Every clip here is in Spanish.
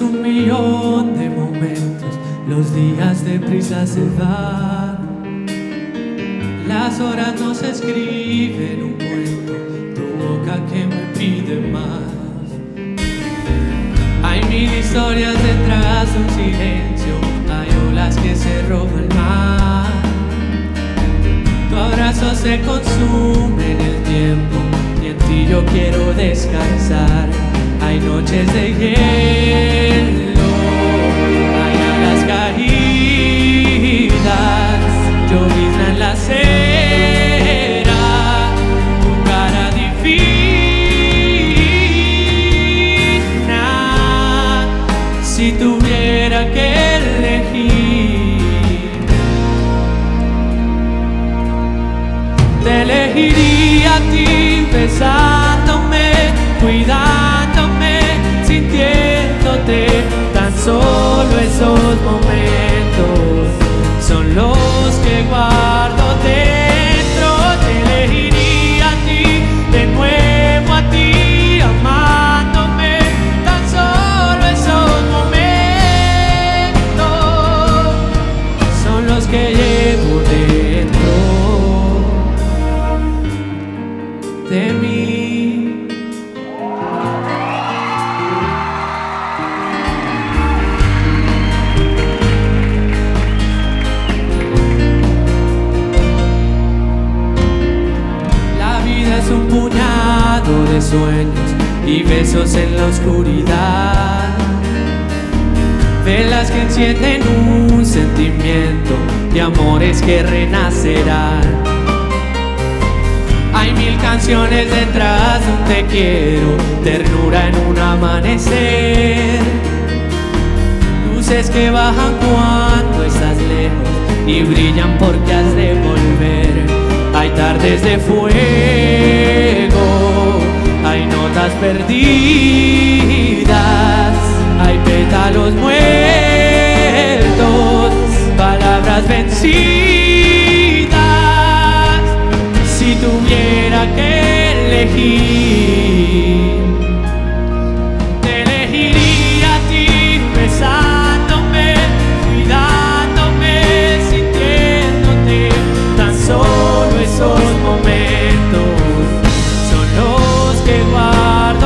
un millón de momentos, los días de prisa se van. Las horas no se escriben un cuento, tu boca que me pide más. Hay mil historias detrás de un silencio, hay olas que se roban el mar. Tu abrazo se consume en el tiempo y en ti yo quiero descansar. Hay noches de hielo, momentos sueños y besos en la oscuridad. Velas que encienden un sentimiento de amores que renacerán. Hay mil canciones detrás de un te quiero, ternura en un amanecer. Luces que bajan cuando estás lejos y brillan porque has de volver. Hay tardes de fuego, perdidas, hay pétalos muertos, palabras vencidas. Si tuviera que elegir,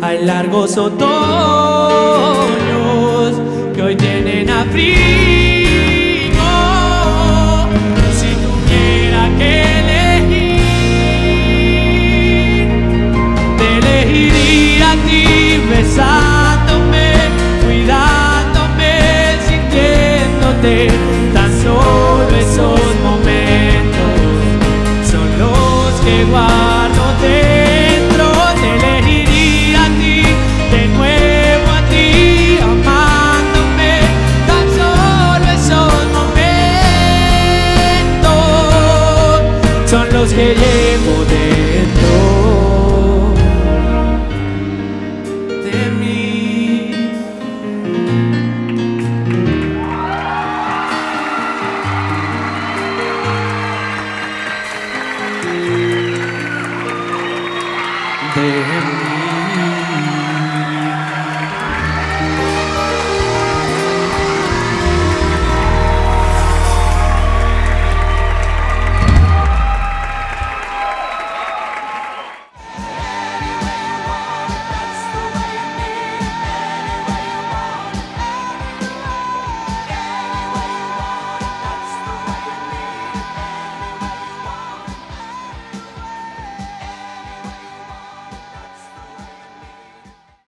Hay largos otoños que hoy tienen a frío. Si tuviera que elegir, te elegiría a ti besándome, cuidándome, sintiéndote. meus queridos